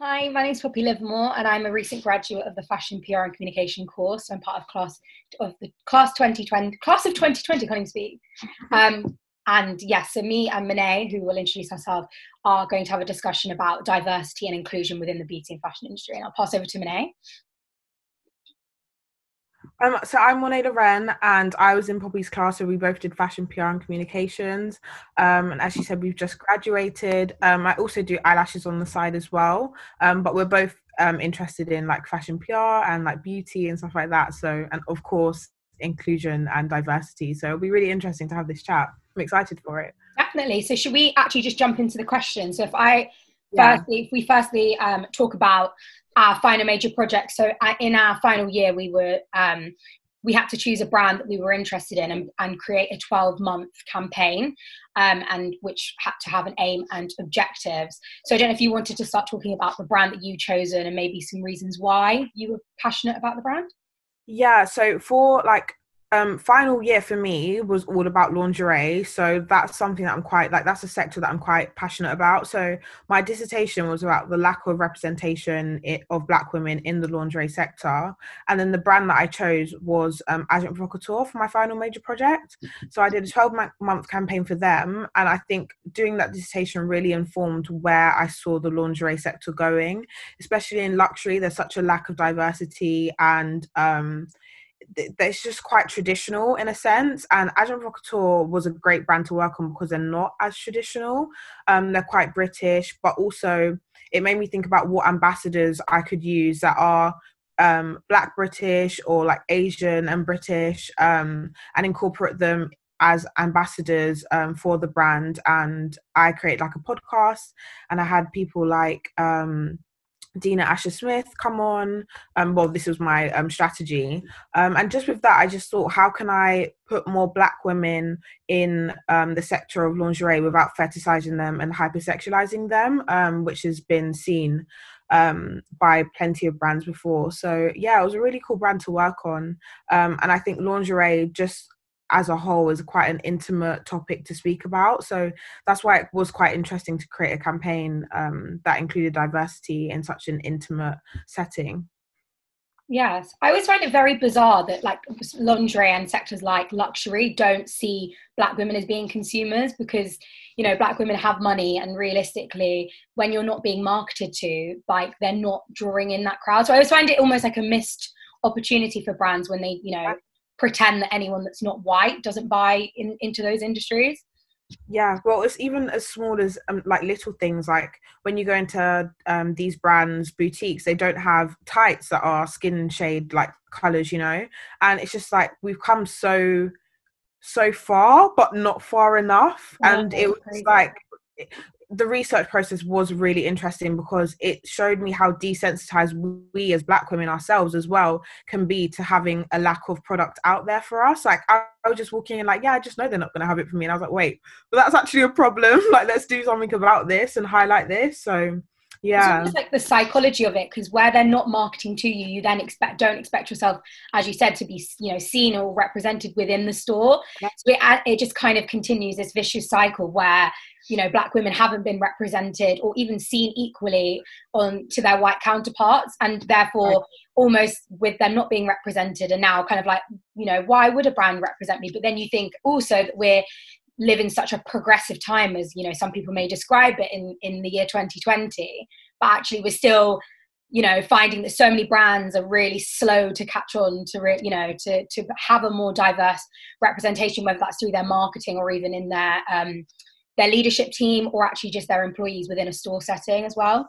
Hi, my name is Poppy Livermore, and I'm a recent graduate of the Fashion PR and Communication course. I'm part of class of the class 2020, class of 2020. Can't even speak. Um, and yes, so me and Monet, who will introduce herself, are going to have a discussion about diversity and inclusion within the beauty and fashion industry. And I'll pass over to Monet. Um, so I'm Monet Wren, and I was in Poppy's class, so we both did fashion PR and communications. Um, and as she said, we've just graduated. Um, I also do eyelashes on the side as well, um, but we're both um, interested in like fashion PR and like beauty and stuff like that. So, and of course, inclusion and diversity. So it'll be really interesting to have this chat. I'm excited for it. Definitely. So should we actually just jump into the question? So if I yeah. firstly, if we firstly um, talk about our final major project. So uh, in our final year, we were um, we had to choose a brand that we were interested in and, and create a 12 month campaign um, and which had to have an aim and objectives so i don't know if you wanted to start talking about the brand that you chosen and maybe some reasons why you were passionate about the brand yeah so for like um, final year for me was all about lingerie. So that's something that I'm quite like, that's a sector that I'm quite passionate about. So my dissertation was about the lack of representation of Black women in the lingerie sector. And then the brand that I chose was um, Agent Provocateur for my final major project. So I did a 12 month campaign for them. And I think doing that dissertation really informed where I saw the lingerie sector going, especially in luxury. There's such a lack of diversity and, um, it's just quite traditional in a sense. And Agent Provocateur was a great brand to work on because they're not as traditional. Um, they're quite British, but also it made me think about what ambassadors I could use that are um, Black British or like Asian and British um, and incorporate them as ambassadors um, for the brand. And I created like a podcast and I had people like, um, Dina Asher Smith come on. Um, well, this was my um, strategy. Um, and just with that, I just thought, how can I put more black women in um, the sector of lingerie without fetishizing them and hypersexualizing them, um, which has been seen um, by plenty of brands before. So yeah, it was a really cool brand to work on. Um, and I think lingerie just as a whole is quite an intimate topic to speak about. So that's why it was quite interesting to create a campaign um, that included diversity in such an intimate setting. Yes, I always find it very bizarre that like lingerie and sectors like luxury don't see black women as being consumers because you know black women have money and realistically when you're not being marketed to like they're not drawing in that crowd. So I always find it almost like a missed opportunity for brands when they you know pretend that anyone that's not white doesn't buy in, into those industries? Yeah well it's even as small as um, like little things like when you go into um, these brands boutiques they don't have tights that are skin shade like colors you know? And it's just like we've come so so far but not far enough. And it was crazy. like the research process was really interesting because it showed me how desensitized we as black women ourselves as well can be to having a lack of product out there for us. Like i, I was just walking in like yeah i just know they're not going to have it for me. And i was like wait but that's actually a problem. Like let's do something about this and highlight this. So yeah. it's like the psychology of it because where they're not marketing to you you then expect don't expect yourself as you said to be you know seen or represented within the store. Yeah. so it, it just kind of continues this vicious cycle where you know black women haven't been represented or even seen equally on to their white counterparts. And therefore right. almost with them not being represented and now kind of like you know why would a brand represent me? But then you think also that we're live in such a progressive time as you know some people may describe it in in the year 2020 but actually we're still you know finding that so many brands are really slow to catch on to re- you know to to have a more diverse representation whether that's through their marketing or even in their um their leadership team or actually just their employees within a store setting as well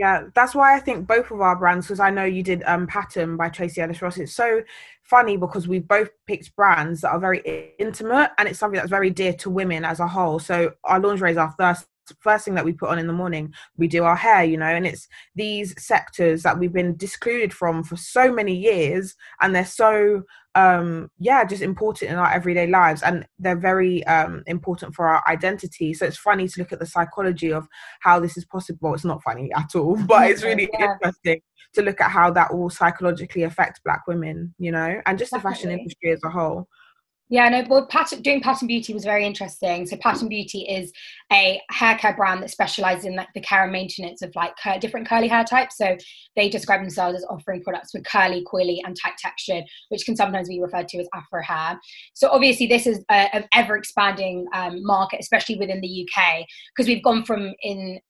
yeah, that's why I think both of our brands, because I know you did um, Pattern by Tracee Ellis Ross. It's so funny because we both picked brands that are very intimate and it's something that's very dear to women as a whole. So our lingerie is our first first thing that we put on in the morning we do our hair you know and it's these sectors that we've been discluded from for so many years and they're so um yeah just important in our everyday lives and they're very um important for our identity so it's funny to look at the psychology of how this is possible it's not funny at all but it's really yeah. interesting to look at how that will psychologically affect black women you know and just Definitely. the fashion industry as a whole Yeah, no, well, Pattern, doing Pattern Beauty was very interesting. So, Pattern Beauty is a hair care brand that specializes in like the care and maintenance of like cur- different curly hair types. So, they describe themselves as offering products with curly, coily, and tight texture, which can sometimes be referred to as Afro hair. So, obviously, this is an ever expanding um, market, especially within the UK, because we've gone from in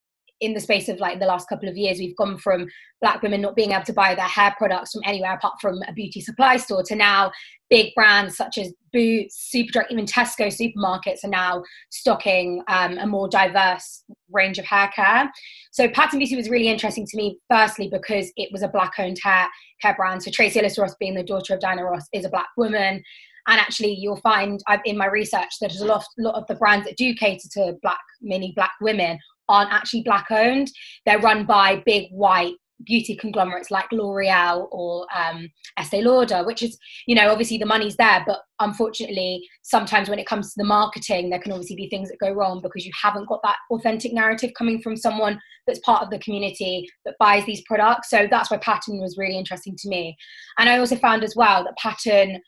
in the space of like the last couple of years, we've gone from black women not being able to buy their hair products from anywhere apart from a beauty supply store to now big brands such as Boots, Superdrug, even Tesco supermarkets are now stocking um, a more diverse range of hair care. So Pattern Beauty was really interesting to me, firstly because it was a black-owned hair care brand. So Tracee Ellis Ross, being the daughter of Diana Ross, is a black woman. And actually, you'll find I've, in my research that there's a lot, lot of the brands that do cater to black, many black women aren't actually black owned. They're run by big white beauty conglomerates like L'Oreal or um, Estee Lauder, which is, you know, obviously the money's there, but unfortunately, sometimes when it comes to the marketing, there can obviously be things that go wrong because you haven't got that authentic narrative coming from someone that's part of the community that buys these products. So that's why Pattern was really interesting to me. And I also found as well that Pattern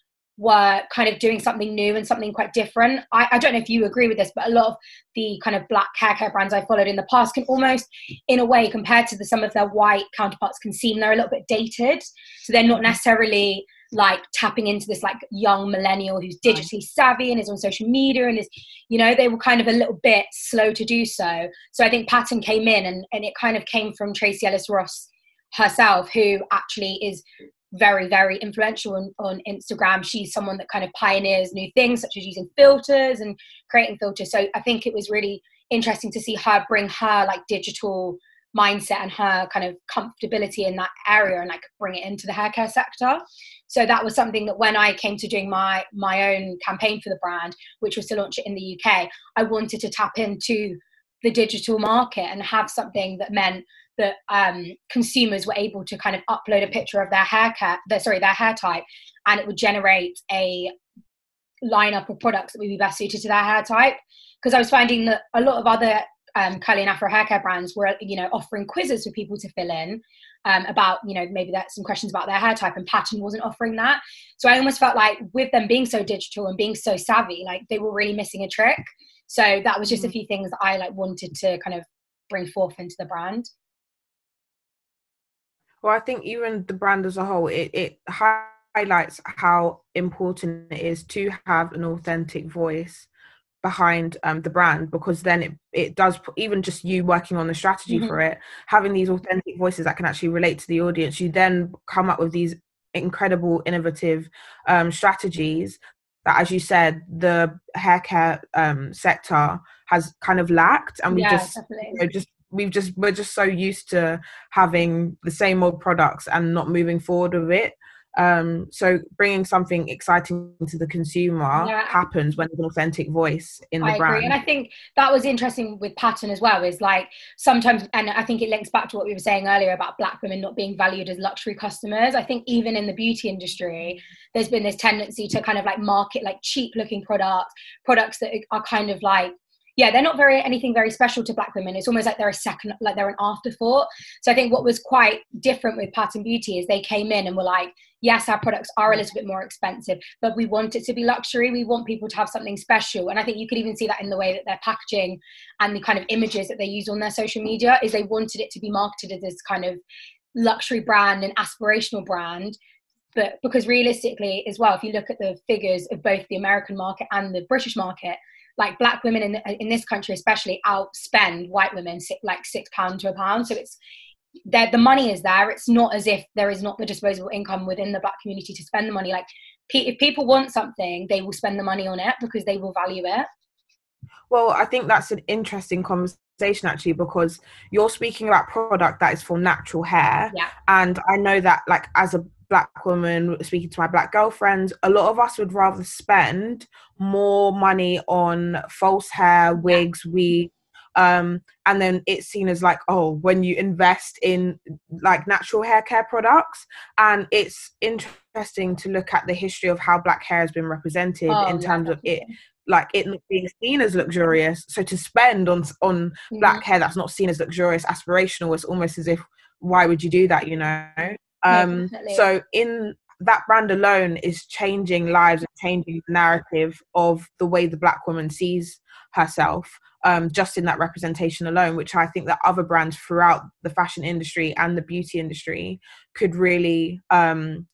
were kind of doing something new and something quite different. I, I, don't know if you agree with this, but a lot of the kind of black hair care brands I followed in the past can almost, in a way, compared to the, some of their white counterparts, can seem they're a little bit dated. So they're not necessarily like tapping into this like young millennial who's digitally savvy and is on social media and is, you know, they were kind of a little bit slow to do so. So I think Pattern came in and, and it kind of came from Tracee Ellis Ross herself, who actually is very very influential on, on instagram. She's someone that kind of pioneers new things such as using filters and creating filters. So i think it was really interesting to see her bring her like digital mindset and her kind of comfortability in that area and like bring it into the hair care sector. So that was something that when i came to doing my my own campaign for the brand which was to launch it in the uk i wanted to tap into the digital market and have something that meant that um, consumers were able to kind of upload a picture of their haircut, their, sorry, their hair type, and it would generate a lineup of products that would be best suited to their hair type. Because I was finding that a lot of other um, curly and afro hair care brands were, you know, offering quizzes for people to fill in um, about, you know, maybe that's some questions about their hair type, and Pattern wasn't offering that. So I almost felt like with them being so digital and being so savvy, like they were really missing a trick. So that was just mm-hmm. a few things that I like wanted to kind of bring forth into the brand. Well, I think even the brand as a whole, it, it highlights how important it is to have an authentic voice behind um, the brand because then it, it does even just you working on the strategy mm-hmm. for it having these authentic voices that can actually relate to the audience you then come up with these incredible innovative um, strategies that as you said the hair care um, sector has kind of lacked and we yeah, just you know, just we've just we're just so used to having the same old products and not moving forward with it um so bringing something exciting to the consumer yeah. happens when there's an authentic voice in the I brand agree. and i think that was interesting with pattern as well is like sometimes and i think it links back to what we were saying earlier about black women not being valued as luxury customers i think even in the beauty industry there's been this tendency to kind of like market like cheap looking products products that are kind of like yeah, they're not very anything very special to black women. It's almost like they're a second, like they're an afterthought. So I think what was quite different with Pattern Beauty is they came in and were like, yes, our products are a little bit more expensive, but we want it to be luxury. We want people to have something special. And I think you could even see that in the way that they're packaging and the kind of images that they use on their social media is they wanted it to be marketed as this kind of luxury brand and aspirational brand but because realistically as well if you look at the figures of both the american market and the british market like black women in, in this country especially outspend white women like six pounds to a pound. So it's that the money is there. It's not as if there is not the disposable income within the black community to spend the money. Like if people want something they will spend the money on it because they will value it. Well i think that's an interesting conversation actually because you're speaking about product that is for natural hair. Yeah. and i know that like as a black woman speaking to my black girlfriends a lot of us would rather spend more money on false hair wigs we um and then it's seen as like oh when you invest in like natural hair care products. And it's interesting to look at the history of how black hair has been represented oh, in terms yeah, of it like it not being seen as luxurious. So to spend on on mm. black hair that's not seen as luxurious aspirational it's almost as if why would you do that you know um, so in that brand alone is changing lives and changing the narrative of the way the black woman sees herself um, just in that representation alone, which I think that other brands throughout the fashion industry and the beauty industry could really um,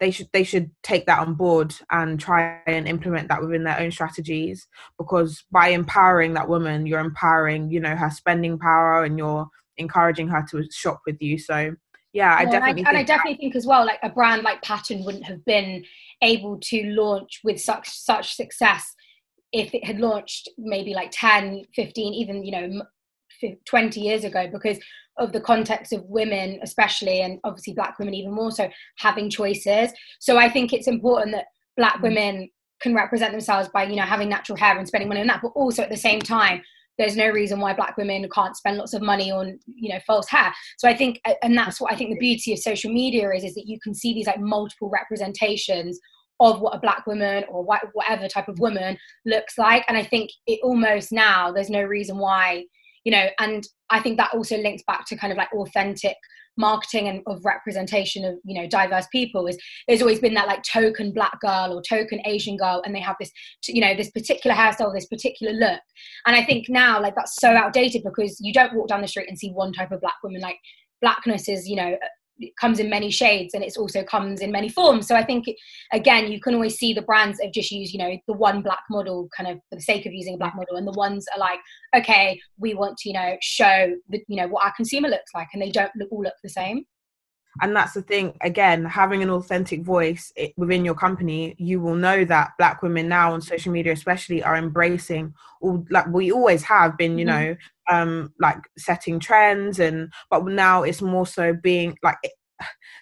they should they should take that on board and try and implement that within their own strategies. Because by empowering that woman you're empowering you know her spending power and you're encouraging her to shop with you. So yeah i definitely and I, and I definitely think as well like a brand like pattern wouldn't have been able to launch with such such success if it had launched maybe like 10 15 even you know 20 years ago because of the context of women especially and obviously black women even more so having choices so i think it's important that black mm. women can represent themselves by you know having natural hair and spending money on that but also at the same time there's no reason why black women can't spend lots of money on you know false hair. So i think and that's what i think the beauty of social media is is that you can see these like multiple representations of what a black woman or whatever type of woman looks like. And i think it almost now there's no reason why you know and i think that also links back to kind of like authentic marketing and of representation of you know diverse people is there's always been that like token black girl or token asian girl and they have this you know this particular hairstyle this particular look. And i think now like that's so outdated because you don't walk down the street and see one type of black woman like blackness is you know it comes in many shades and it's also comes in many forms. So i think again you can always see the brands have just used you know the one black model kind of for the sake of using a black mm. model and the ones are like okay we want to you know show the you know what our consumer looks like and they don't look, all look the same and that's the thing again having an authentic voice within your company you will know that black women now on social media especially are embracing all like we always have been you mm-hmm. know um like setting trends and but now it's more so being like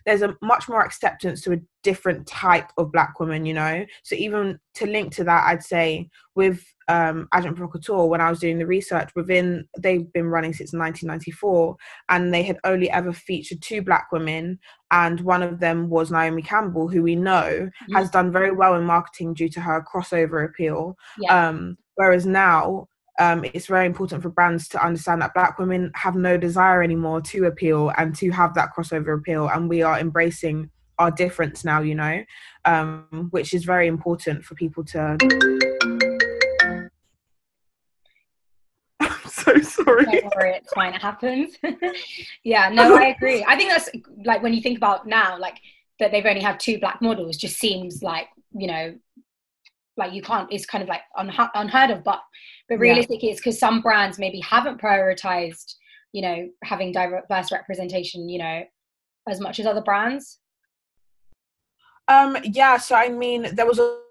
there's a much more acceptance to a different type of black woman you know so even to link to that i'd say with um agent provocateur when i was doing the research within they've been running since 1994 and they had only ever featured two black women and one of them was naomi campbell who we know mm-hmm. has done very well in marketing due to her crossover appeal yeah. um whereas now um, it's very important for brands to understand that black women have no desire anymore to appeal and to have that crossover appeal and we are embracing our difference now you know um, which is very important for people to I'm so sorry. Don't worry, it's fine. It happens. yeah, no, I agree. I think that's like when you think about now, like that they've only had two black models, just seems like you know like you can't it's kind of like unha- unheard of but but realistically yeah. it's because some brands maybe haven't prioritized you know having diverse representation you know as much as other brands um yeah so i mean there was a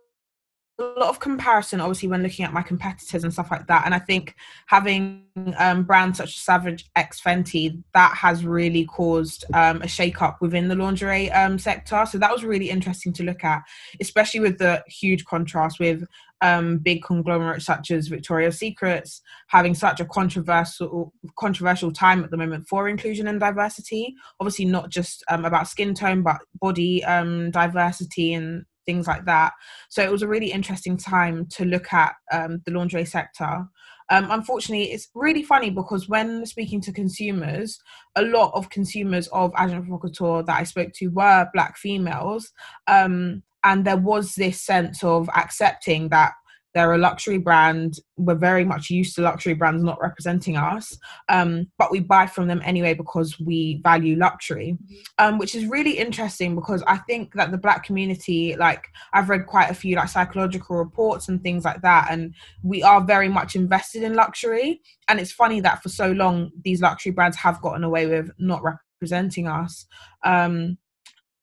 a lot of comparison obviously when looking at my competitors and stuff like that and i think having um, brands such as savage x fenty that has really caused um, a shake up within the lingerie um, sector so that was really interesting to look at especially with the huge contrast with um, big conglomerates such as Victoria's Secrets having such a controversial controversial time at the moment for inclusion and diversity. Obviously, not just um, about skin tone, but body um, diversity and things like that. So it was a really interesting time to look at um, the lingerie sector. Um, unfortunately, it's really funny because when speaking to consumers, a lot of consumers of Agent Provocateur that I spoke to were black females. Um, and there was this sense of accepting that they're a luxury brand. We're very much used to luxury brands not representing us, um, but we buy from them anyway because we value luxury, mm-hmm. um, which is really interesting because I think that the black community, like I've read quite a few like psychological reports and things like that, and we are very much invested in luxury. And it's funny that for so long these luxury brands have gotten away with not representing us. Um,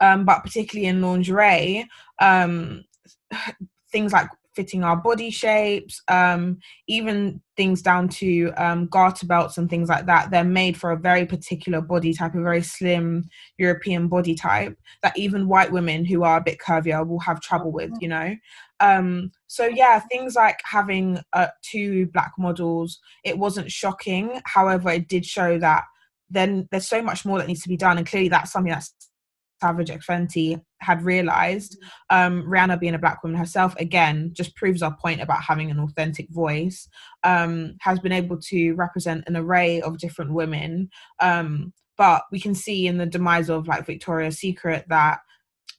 um, but particularly in lingerie, um, things like fitting our body shapes, um, even things down to um, garter belts and things like that. They're made for a very particular body type, a very slim European body type that even white women who are a bit curvier will have trouble with, you know. Um, so yeah, things like having uh, two black models, it wasn't shocking. However, it did show that then there's so much more that needs to be done, and clearly that's something that's Savage X Fenty had realized. Um, Rihanna, being a black woman herself, again, just proves our point about having an authentic voice, um, has been able to represent an array of different women. Um, but we can see in the demise of like Victoria's Secret that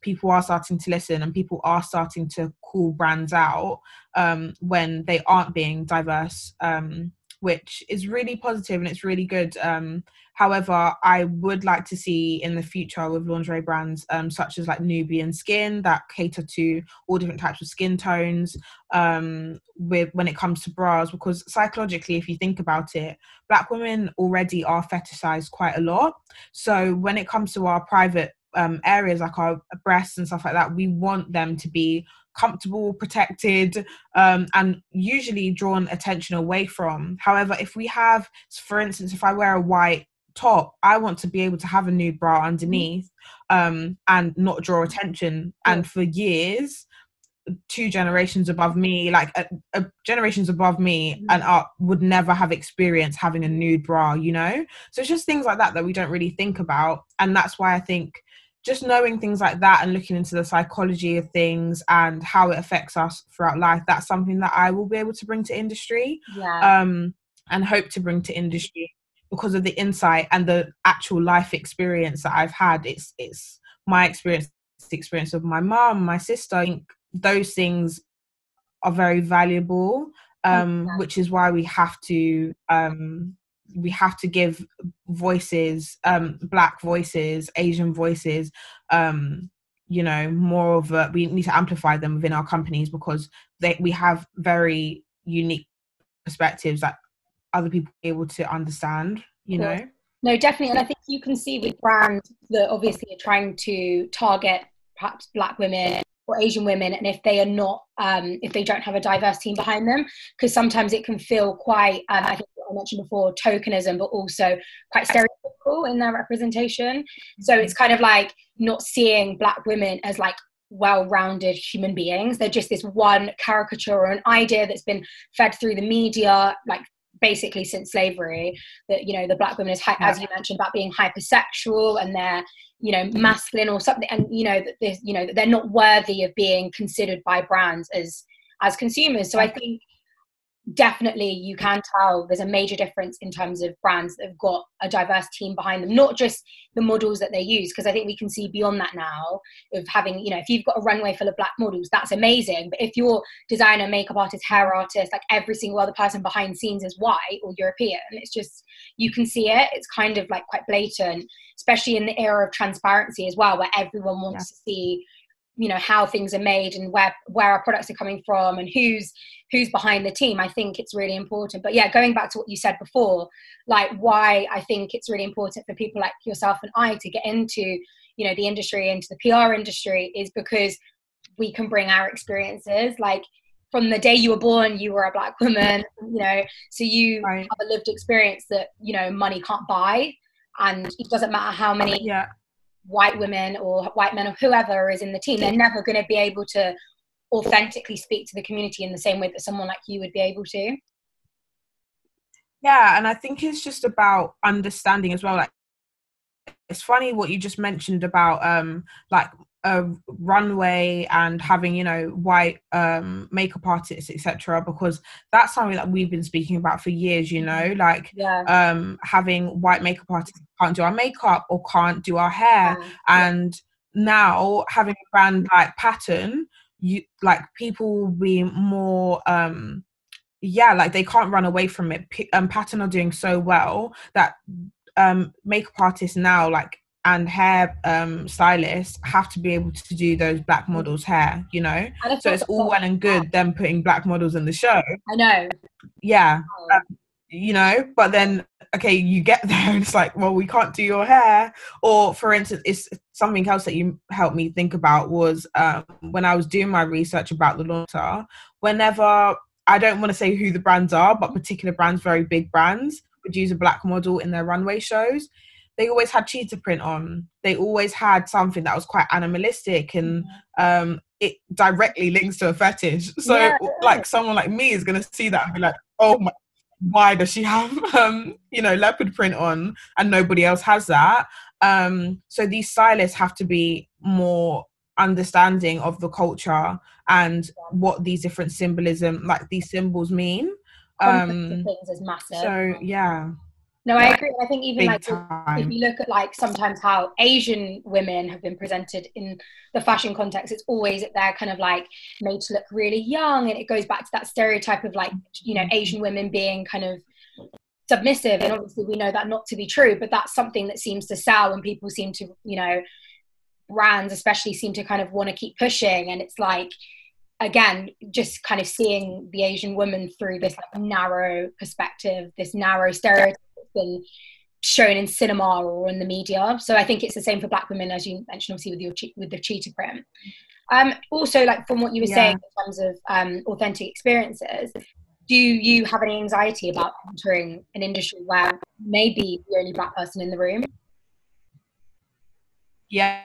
people are starting to listen and people are starting to call brands out um, when they aren't being diverse um, which is really positive and it's really good. Um, however, I would like to see in the future with lingerie brands um, such as like Nubian Skin that cater to all different types of skin tones. Um, with when it comes to bras, because psychologically, if you think about it, black women already are fetishized quite a lot. So when it comes to our private um, areas like our breasts and stuff like that, we want them to be comfortable, protected, um, and usually drawn attention away from. However, if we have, for instance, if I wear a white top, I want to be able to have a nude bra underneath um, and not draw attention. And for years, two generations above me, like a, a generations above me mm-hmm. and up, would never have experienced having a nude bra, you know? So it's just things like that that we don't really think about. And that's why I think just knowing things like that and looking into the psychology of things and how it affects us throughout life that's something that i will be able to bring to industry yeah. um, and hope to bring to industry because of the insight and the actual life experience that i've had. It's it's my experience the experience of my mom my sister. I think those things are very valuable um, which is why we have to um, we have to give voices um black voices asian voices um you know more of a we need to amplify them within our companies because they we have very unique perspectives that other people able to understand you know? No definitely. And i think you can see with brands that obviously are trying to target perhaps black women or asian women and if they are not um if they don't have a diverse team behind them because sometimes it can feel quite um, i think I mentioned before, tokenism, but also quite stereotypical in their representation. So mm-hmm. it's kind of like not seeing black women as like well-rounded human beings. They're just this one caricature or an idea that's been fed through the media, like basically since slavery. That you know the black women is, as you mentioned, about being hypersexual and they're you know masculine or something, and you know that this, you know that they're not worthy of being considered by brands as as consumers. So I think definitely you can mm. tell there's a major difference in terms of brands that have got a diverse team behind them not just the models that they use because i think we can see beyond that now of having you know if you've got a runway full of black models that's amazing but if your designer makeup artist hair artist like every single other person behind scenes is white or european it's just you can see it it's kind of like quite blatant especially in the era of transparency as well where everyone wants yeah. to see you know how things are made and where where our products are coming from and who's who's behind the team i think it's really important. But yeah going back to what you said before like why i think it's really important for people like yourself and i to get into you know the industry into the pr industry is because we can bring our experiences. Like from the day you were born you were a black woman you know so you right. have a lived experience that you know money can't buy and it doesn't matter how many yeah white women or white men or whoever is in the team they're never going to be able to authentically speak to the community in the same way that someone like you would be able to. Yeah and i think it's just about understanding as well like it's funny what you just mentioned about um like a runway and having you know white um makeup artists etc because that's something that we've been speaking about for years you know mm-hmm. like yeah. um having white makeup artists can't do our makeup or can't do our hair yeah. and now having a brand like pattern you like people will be more um yeah like they can't run away from it P- um pattern are doing so well that um makeup artists now like and hair um, stylists have to be able to do those black mm. models' hair, you know. So it's all well and good them putting black models in the show. I know. Yeah, oh. um, you know. But then, okay, you get there and it's like, well, we can't do your hair. Or, for instance, it's something else that you helped me think about was um, when I was doing my research about the launcher. Whenever I don't want to say who the brands are, but particular brands, very big brands, would use a black model in their runway shows they always had cheetah print on. They always had something that was quite animalistic and um, it directly links to a fetish. So yeah. like someone like me is gonna see that and be like, oh my why does she have um, you know, leopard print on and nobody else has that? Um, so these stylists have to be more understanding of the culture and what these different symbolism like these symbols mean. Um, things is massive. So yeah No, I agree. I think even Big like time. if you look at like sometimes how Asian women have been presented in the fashion context, it's always that they're kind of like made to look really young, and it goes back to that stereotype of like you know Asian women being kind of submissive, and obviously we know that not to be true, but that's something that seems to sell, and people seem to you know brands especially seem to kind of want to keep pushing, and it's like again just kind of seeing the asian woman through this like narrow perspective this narrow stereotype been shown in cinema or in the media. So I think it's the same for black women, as you mentioned, obviously with your with the cheetah print. Um, also, like from what you were yeah. saying in terms of um, authentic experiences, do you have any anxiety about entering an industry where maybe the only black person in the room? Yeah.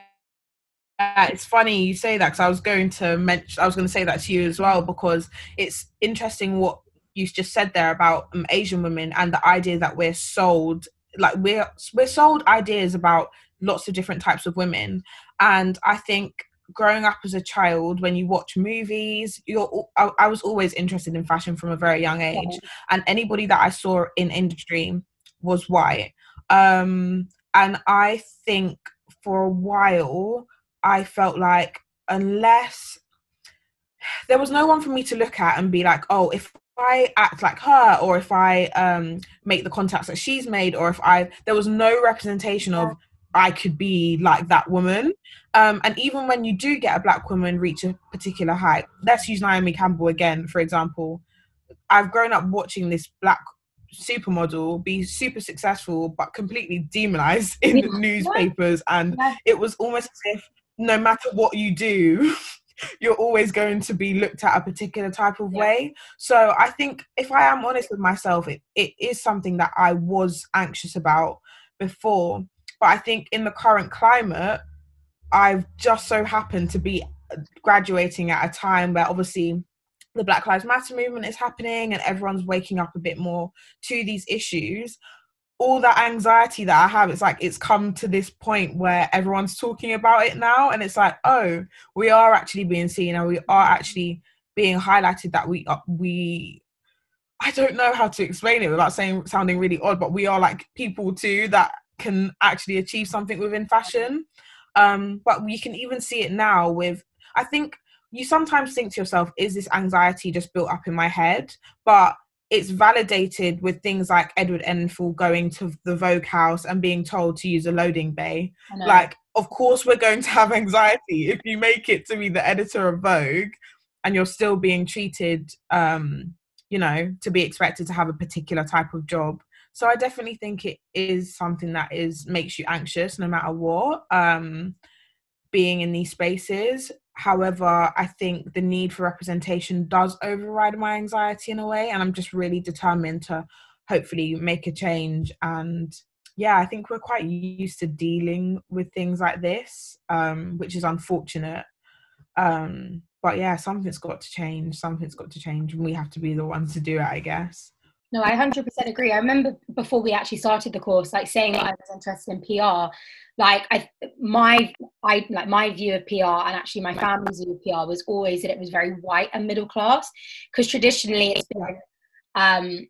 it's funny you say that because I was going to mention, I was going to say that to you as well because it's interesting what you just said there about um, Asian women and the idea that we're sold like we're we're sold ideas about lots of different types of women. And I think growing up as a child when you watch movies you're I, I was always interested in fashion from a very young age. Yeah. and anybody that I saw in industry was white. Um and I think for a while I felt like unless there was no one for me to look at and be like, oh, if I act like her or if I um make the contacts that she's made or if I there was no representation of I could be like that woman. Um, and even when you do get a black woman reach a particular height, let's use Naomi Campbell again, for example. I've grown up watching this black supermodel be super successful but completely demonized in the newspapers and it was almost as if no matter what you do you're always going to be looked at a particular type of yeah. way. So I think if I am honest with myself, it, it is something that I was anxious about before. But I think in the current climate, I've just so happened to be graduating at a time where obviously the Black Lives Matter movement is happening and everyone's waking up a bit more to these issues all that anxiety that I have, it's like it's come to this point where everyone's talking about it now, and it's like, oh, we are actually being seen, and we are actually being highlighted that we are, we. I don't know how to explain it without saying sounding really odd, but we are like people too that can actually achieve something within fashion. Um, but we can even see it now with. I think you sometimes think to yourself, is this anxiety just built up in my head? But it's validated with things like Edward Enninful going to the Vogue house and being told to use a loading bay. Like, of course, we're going to have anxiety if you make it to be the editor of Vogue and you're still being treated, um, you know, to be expected to have a particular type of job. So I definitely think it is something that is makes you anxious no matter what. Um, being in these spaces However, I think the need for representation does override my anxiety in a way, and I'm just really determined to hopefully make a change. And yeah, I think we're quite used to dealing with things like this, um, which is unfortunate. Um, but yeah, something's got to change. Something's got to change, and we have to be the ones to do it, I guess. No, I 100% agree. I remember before we actually started the course, like saying that I was interested in PR. Like I, my, I like my view of PR and actually my family's view of PR was always that it was very white and middle class, because traditionally it's been um,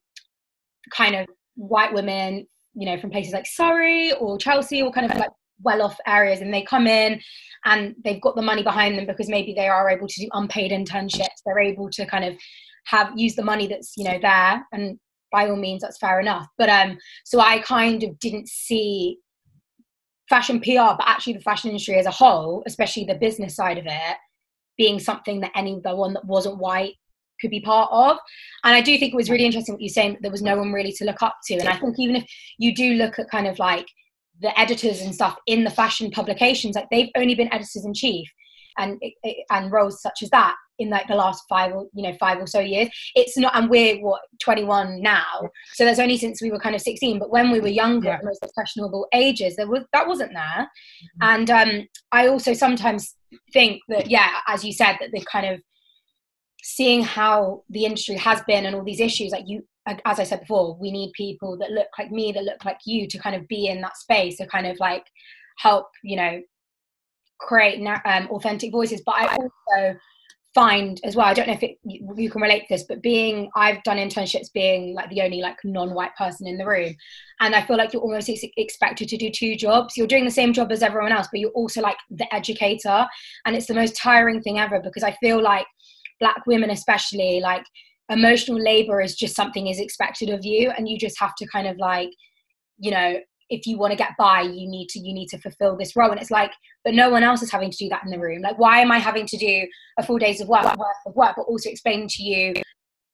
kind of white women, you know, from places like Surrey or Chelsea or kind of like well-off areas, and they come in and they've got the money behind them because maybe they are able to do unpaid internships. They're able to kind of have use the money that's you know there and by all means that's fair enough. But um so i kind of didn't see fashion pr but actually the fashion industry as a whole especially the business side of it being something that any the one that wasn't white could be part of. And i do think it was really interesting what you're saying that there was no one really to look up to. And i think even if you do look at kind of like the editors and stuff in the fashion publications like they've only been editors in chief and and roles such as that in like the last five or you know five or so years it's not and we're what 21 now so that's only since we were kind of 16 but when we were younger yeah. most questionable ages there was that wasn't there mm-hmm. and um i also sometimes think that yeah as you said that the kind of seeing how the industry has been and all these issues like you as i said before we need people that look like me that look like you to kind of be in that space to kind of like help you know create um, authentic voices but i also find as well i don't know if it, you, can relate to this but being i've done internships being like the only like non-white person in the room and i feel like you're almost ex- expected to do two jobs. You're doing the same job as everyone else but you're also like the educator and it's the most tiring thing ever because i feel like black women especially like emotional labor is just something is expected of you and you just have to kind of like you know if you want to get by you need to you need to fulfill this role. And it's like but no one else is having to do that in the room. Like why am i having to do a full days of work worth of work but also explain to you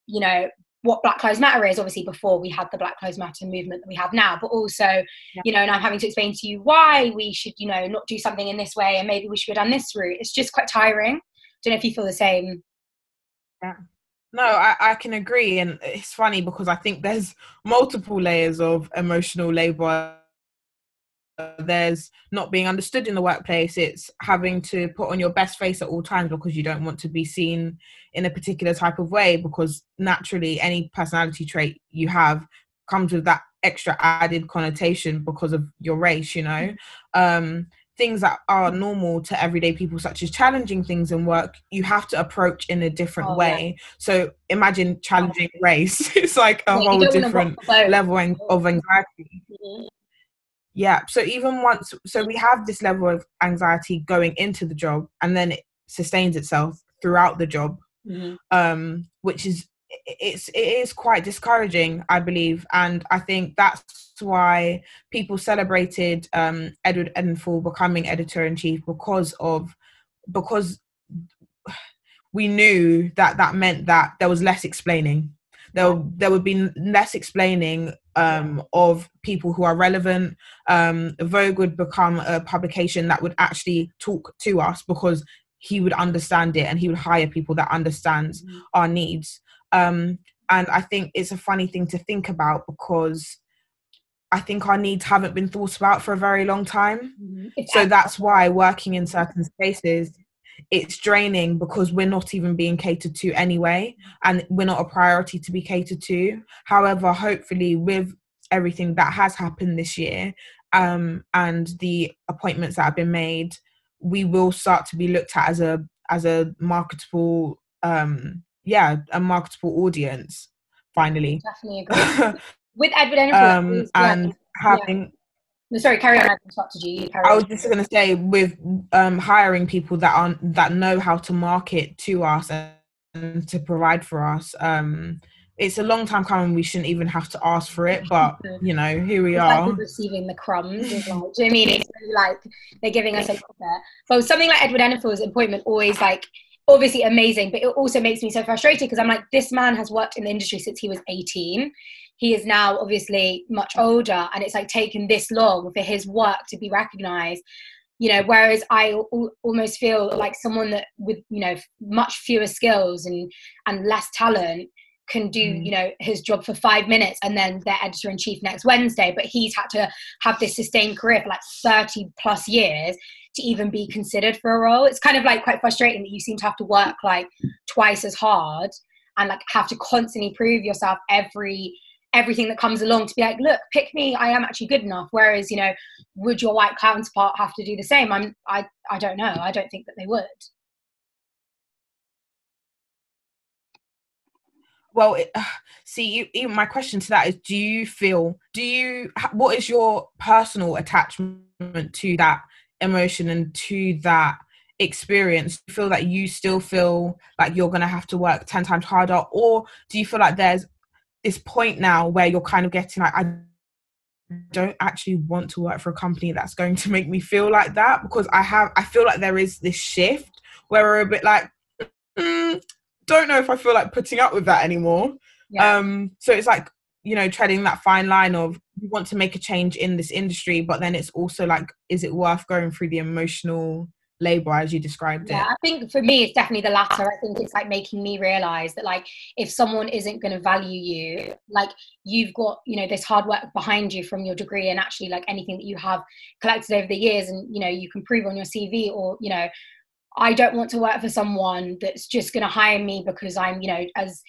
you know what black lives matter is? Obviously before we had the black lives matter movement that we have now but also yeah. you know and i'm having to explain to you why we should you know not do something in this way and maybe we should go down this route. It's just quite tiring. Don't know if you feel the same. Yeah. No, I, I can agree. And it's funny because I think there's multiple layers of emotional labor there's not being understood in the workplace it's having to put on your best face at all times because you don't want to be seen in a particular type of way because naturally any personality trait you have comes with that extra added connotation because of your race you know? Um things that are normal to everyday people such as challenging things in work you have to approach in a different oh, way. yeah. so imagine challenging race. It's like a yeah, whole different level of anxiety. Mm-hmm yeah so even once so we have this level of anxiety going into the job and then it sustains itself throughout the job mm-hmm. um which is it's it is quite discouraging i believe and i think that's why people celebrated um edward enninful becoming editor-in-chief because of because we knew that that meant that there was less explaining there there would be less explaining um, of people who are relevant. Um, Vogue would become a publication that would actually talk to us because he would understand it and he would hire people that understands mm-hmm. our needs. Um, and I think it's a funny thing to think about because I think our needs haven't been thought about for a very long time. Mm-hmm. So that's why working in certain spaces it's draining because we're not even being catered to anyway and we're not a priority to be catered to. However hopefully with everything that has happened this year um, and the appointments that have been made we will start to be looked at as a as a marketable um yeah a marketable audience finally. Definitely agree. With edward um, and having yeah no, sorry, carry on. I interrupted you. Carry I was just going to say, with um, hiring people that aren't that know how to market to us and to provide for us, um, it's a long time coming. We shouldn't even have to ask for it, but you know, here we it's are. Like receiving the crumbs. Like, do you know I mean? It's really like they're giving us a But something like Edward Enninful's appointment always like obviously amazing, but it also makes me so frustrated because I'm like, this man has worked in the industry since he was 18 he is now obviously much older and it's like taken this long for his work to be recognized you know whereas i almost feel like someone that with you know much fewer skills and and less talent can do mm. you know his job for five minutes and then they're editor in chief next wednesday but he's had to have this sustained career for like 30 plus years to even be considered for a role it's kind of like quite frustrating that you seem to have to work like twice as hard and like have to constantly prove yourself every everything that comes along to be like, look, pick me, I am actually good enough. Whereas, you know, would your white counterpart have to do the same? I'm, I, I don't know. I don't think that they would. Well, it, see, you, my question to that is: Do you feel? Do you? What is your personal attachment to that emotion and to that experience? Do you feel that you still feel like you're going to have to work ten times harder, or do you feel like there's this point now where you're kind of getting like I don't actually want to work for a company that's going to make me feel like that because I have I feel like there is this shift where we're a bit like mm, don't know if I feel like putting up with that anymore. Yeah. Um so it's like you know treading that fine line of you want to make a change in this industry but then it's also like is it worth going through the emotional labor as you described yeah, it i think for me it's definitely the latter i think it's like making me realize that like if someone isn't going to value you like you've got you know this hard work behind you from your degree and actually like anything that you have collected over the years and you know you can prove on your cv or you know I don't want to work for someone that's just going to hire me because I'm, you know, as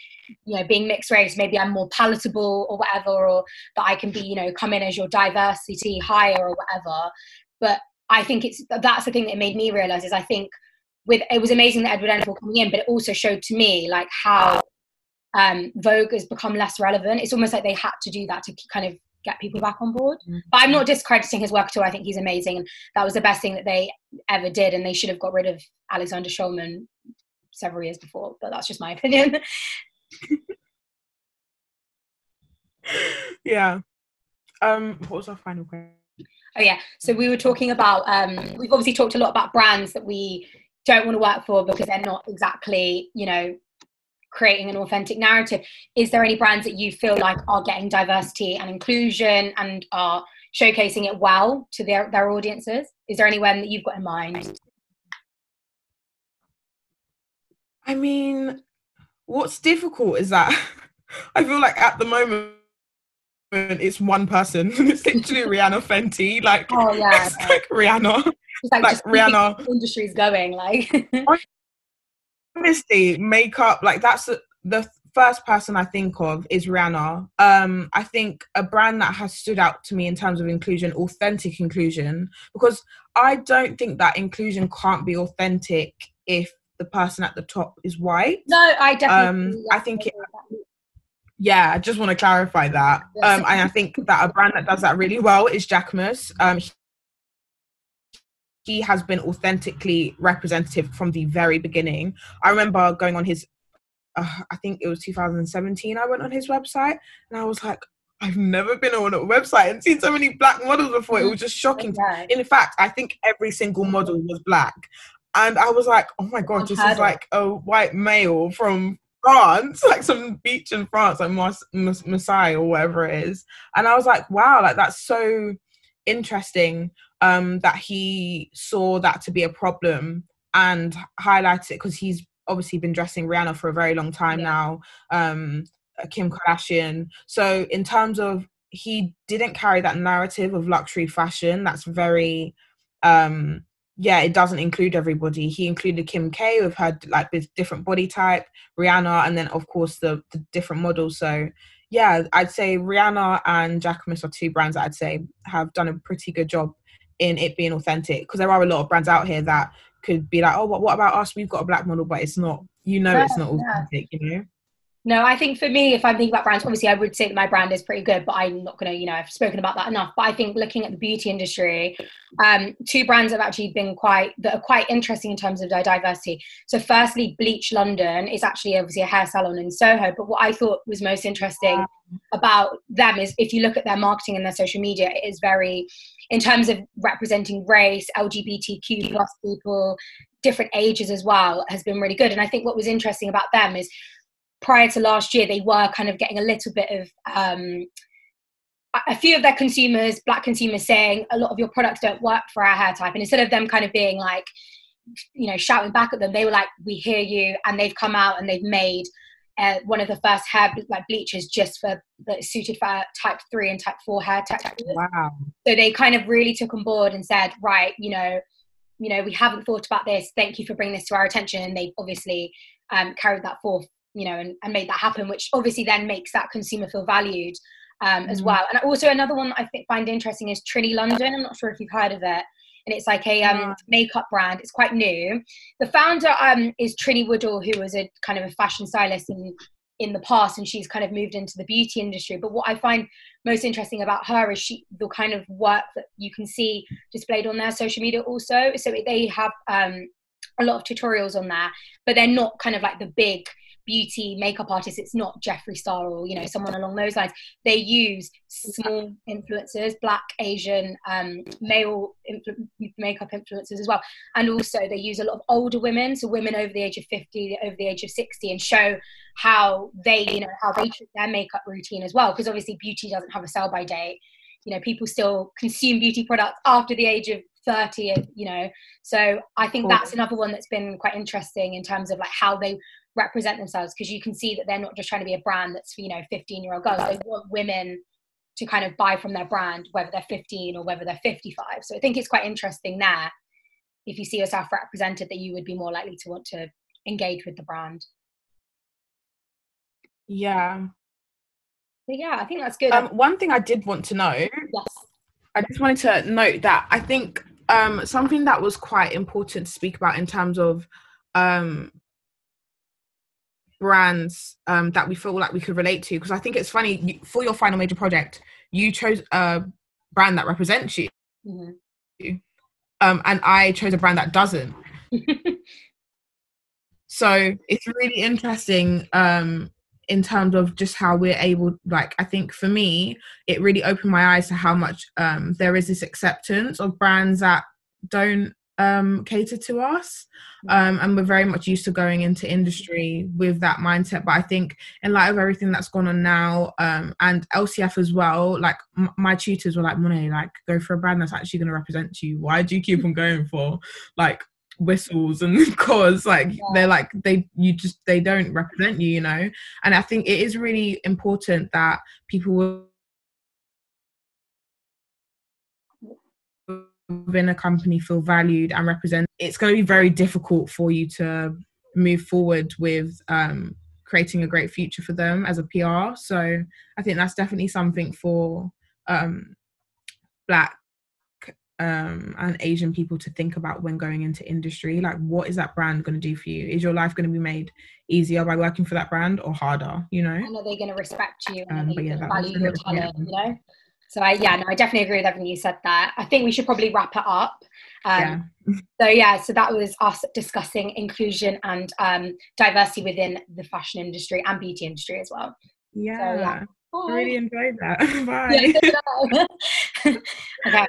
you know, being mixed race, maybe I'm more palatable or whatever, or that I can be, you know, come in as your diversity hire or whatever. But I think it's that's the thing that made me realize is I think with it was amazing that Edward Enninful coming in, but it also showed to me like how um, Vogue has become less relevant. It's almost like they had to do that to kind of get people back on board. Mm-hmm. But I'm not discrediting his work at all. I think he's amazing, and that was the best thing that they ever did. And they should have got rid of Alexander Shulman several years before. But that's just my opinion. yeah. Um, what was our final question? Oh yeah. So we were talking about um, we've obviously talked a lot about brands that we don't want to work for because they're not exactly, you know, creating an authentic narrative. Is there any brands that you feel like are getting diversity and inclusion and are showcasing it well to their, their audiences? Is there anyone that you've got in mind? I mean, what's difficult is that I feel like at the moment it's one person. it's literally Rihanna Fenty. Like, oh yeah, it's like Rihanna. It's like, like Rihanna. Industry's going like. Honestly, makeup like that's the, the first person I think of is Rihanna. Um, I think a brand that has stood out to me in terms of inclusion, authentic inclusion, because I don't think that inclusion can't be authentic if the person at the top is white. No, I definitely. Um, I think it, yeah, I just want to clarify that. Um, and I think that a brand that does that really well is Jacquemus. Um, he has been authentically representative from the very beginning. I remember going on his, uh, I think it was 2017. I went on his website and I was like, I've never been on a website and seen so many black models before. It was just shocking. In fact, I think every single model was black. And I was like, oh my God, this is like a white male from France, like some beach in France, like Mas- Mas- Marseille or whatever it is. And I was like, wow, like that's so interesting um, that he saw that to be a problem and highlighted it because he's obviously been dressing Rihanna for a very long time yeah. now, um, Kim Kardashian. So in terms of he didn't carry that narrative of luxury fashion. That's very um yeah, it doesn't include everybody. He included Kim K with her like this different body type, Rihanna, and then of course the, the different models. So yeah, I'd say Rihanna and Jacquemus are two brands that I'd say have done a pretty good job in it being authentic. Because there are a lot of brands out here that could be like, oh, what, what about us? We've got a black model, but it's not. You know, yeah, it's not authentic. Yeah. You know. No, I think for me, if I'm thinking about brands, obviously I would say that my brand is pretty good, but I'm not going to, you know, I've spoken about that enough. But I think looking at the beauty industry, um, two brands have actually been quite that are quite interesting in terms of their diversity. So, firstly, Bleach London is actually obviously a hair salon in Soho. But what I thought was most interesting about them is if you look at their marketing and their social media, it is very, in terms of representing race, LGBTQ plus people, different ages as well, has been really good. And I think what was interesting about them is prior to last year, they were kind of getting a little bit of um, a few of their consumers, black consumers, saying a lot of your products don't work for our hair type. And instead of them kind of being like, you know, shouting back at them, they were like, "We hear you," and they've come out and they've made uh, one of the first hair like bleachers just for that suited for type three and type four hair textures. Wow! So they kind of really took on board and said, right, you know, you know, we haven't thought about this. Thank you for bringing this to our attention. And they've obviously um, carried that forth you know, and, and made that happen, which obviously then makes that consumer feel valued um, as mm. well. And also another one that I think, find interesting is Trinny London. I'm not sure if you've heard of it. And it's like a um, makeup brand. It's quite new. The founder um, is Trinny Woodall, who was a kind of a fashion stylist in, in the past, and she's kind of moved into the beauty industry. But what I find most interesting about her is she the kind of work that you can see displayed on their social media also. So they have um, a lot of tutorials on there, but they're not kind of like the big beauty makeup artists it's not jeffree star or you know someone along those lines. They use small influencers black asian um, male influ- makeup influencers as well. And also they use a lot of older women so women over the age of 50 over the age of 60 and show how they you know how they treat their makeup routine as well. Because obviously beauty doesn't have a sell by date. You know people still consume beauty products after the age of 30 you know. So i think that's another one that's been quite interesting in terms of like how they represent themselves because you can see that they're not just trying to be a brand that's for you know 15 year old girls. They want women to kind of buy from their brand whether they're 15 or whether they're 55 so i think it's quite interesting there if you see yourself represented that you would be more likely to want to engage with the brand. Yeah. But yeah i think that's good. Um, one thing i did want to know yes. I just wanted to note that i think um, something that was quite important to speak about in terms of um, brands um, that we feel like we could relate to because I think it's funny for your final major project you chose a brand that represents you mm-hmm. um, and I chose a brand that doesn't so it's really interesting um, in terms of just how we're able like i think for me it really opened my eyes to how much um, there is this acceptance of brands that don't um, cater to us. Um, and we're very much used to going into industry with that mindset. But i think in light of everything that's gone on now um, and lcf as well like m- my tutors were like Monet, like go for a brand that's actually going to represent you. Why do you keep on going for? Like whistles and cause like yeah. they're like they you just they don't represent you you know and i think it is really important that people within a company feel valued and represent it's going to be very difficult for you to move forward with um, creating a great future for them as a pr so i think that's definitely something for um, black um, and Asian people to think about when going into industry. Like, what is that brand going to do for you? Is your life going to be made easier by working for that brand or harder? You know, and are they going to respect you and um, yeah, value your talent? You know. So I yeah no I definitely agree with everything you said there. I think we should probably wrap it up. Um, yeah. so yeah, so that was us discussing inclusion and um, diversity within the fashion industry and beauty industry as well. Yeah. So, yeah. I really enjoyed that. Bye. Yeah, okay,